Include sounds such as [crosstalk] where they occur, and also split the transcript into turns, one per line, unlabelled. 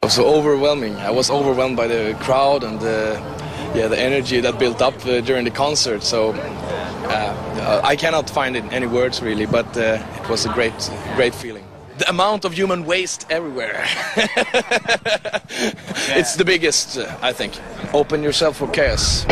It was overwhelming. I was overwhelmed by the crowd and the, yeah, the energy that built up uh, during the concert. So uh, I cannot find it any words really, but uh, it was a great, great feeling. The amount of human waste everywhere. [laughs] [laughs] it's the biggest, uh, I think. Open yourself for chaos.